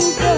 you.